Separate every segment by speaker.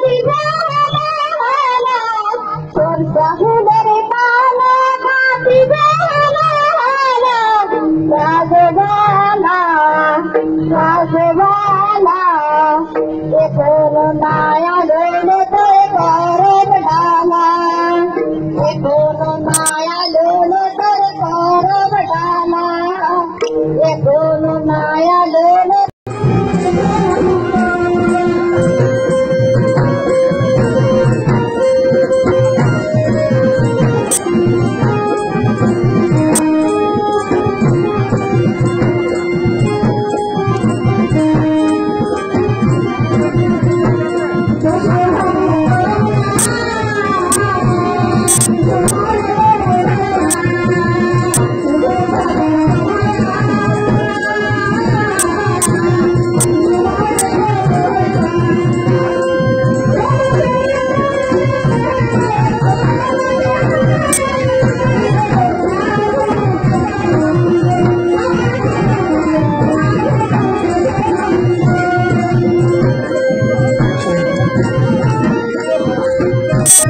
Speaker 1: 嘴巴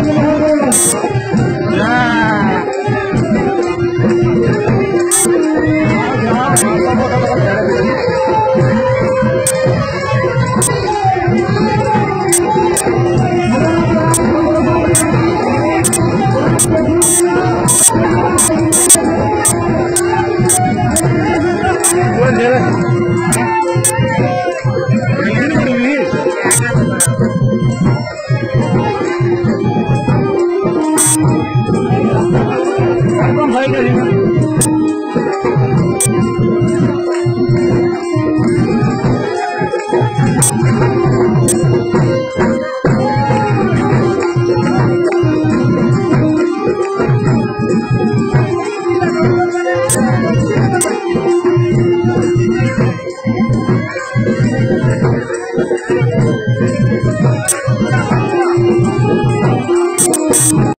Speaker 2: Buenas noches. Later.